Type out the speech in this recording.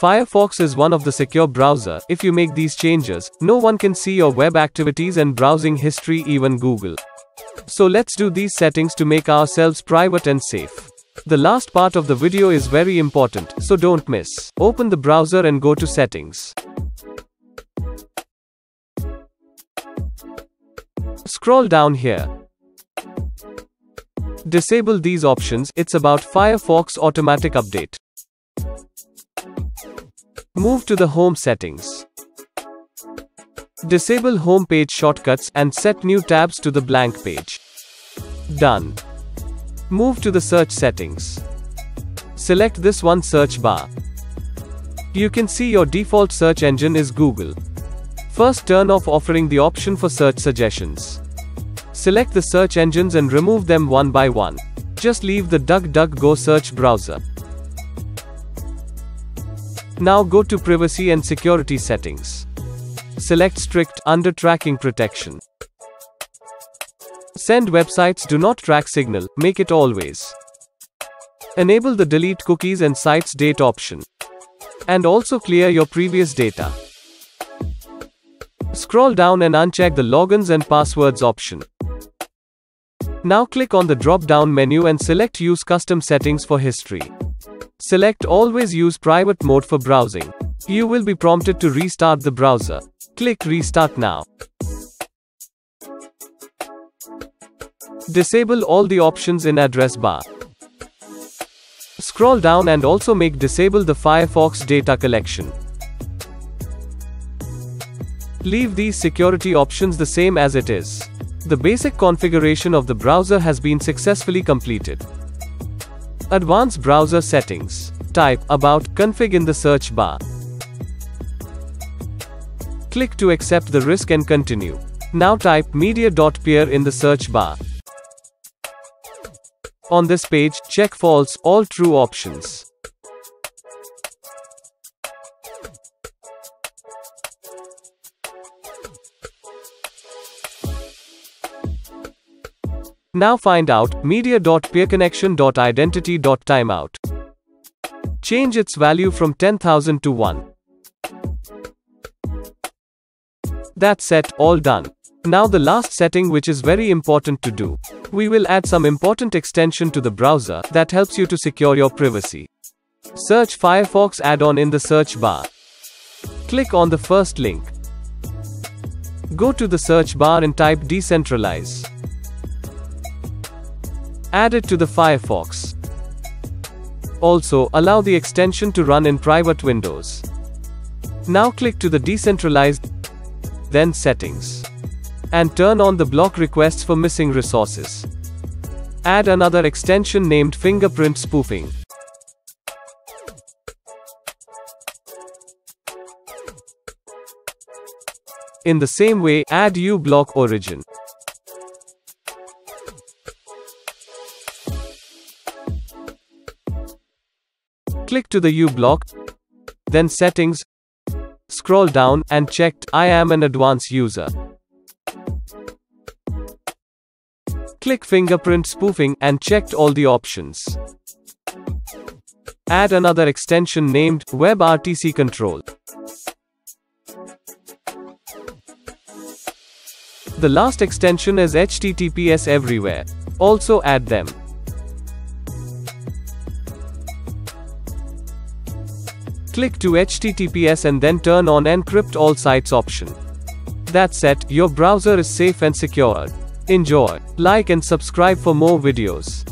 Firefox is one of the secure browser. If you make these changes, no one can see your web activities and browsing history even Google. So let's do these settings to make ourselves private and safe. The last part of the video is very important, so don't miss. Open the browser and go to settings. Scroll down here. Disable these options, it's about Firefox automatic update. Move to the home settings. Disable home page shortcuts and set new tabs to the blank page. Done. Move to the search settings. Select this one search bar. You can see your default search engine is Google. First turn off offering the option for search suggestions. Select the search engines and remove them one by one. Just leave the DuckDuckGo search browser. Now go to Privacy and Security settings. Select Strict under Tracking Protection. Send websites do not track signal, make it always. Enable the delete cookies and sites date option. And also clear your previous data. Scroll down and uncheck the logins and passwords option. Now click on the drop-down menu and select Use Custom Settings for History. Select Always Use Private Mode for browsing. You will be prompted to restart the browser. Click Restart now. Disable all the options in address bar. Scroll down and also make disable the Firefox data collection. Leave these security options the same as it is. The basic configuration of the browser has been successfully completed. Advanced Browser Settings. Type About Config in the search bar. Click to accept the risk and continue. Now type media.peer in the search bar. On this page, check false, all true options. Now find out media.peerconnection.identity.timeout. Change its value from 10,000 to 1. That's set, all done. Now the last setting which is very important to do. We will add some important extension to the browser that helps you to secure your privacy. Search Firefox add-on in the search bar. Click on the first link. Go to the search bar and type Decentraleyes. Add it to the Firefox. Also, allow the extension to run in private windows. Now click to the Decentraleyes, then settings. And turn on the block requests for missing resources. Add another extension named fingerprint spoofing. In the same way, add uBlock origin. Click to the uBlock, then Settings, scroll down, and checked I am an advanced user. Click fingerprint spoofing, and checked all the options. Add another extension named WebRTC Control. The last extension is HTTPS everywhere. Also add them. Click to HTTPS and then turn on Encrypt All Sites option. That's it, your browser is safe and secure. Enjoy. Like and subscribe for more videos.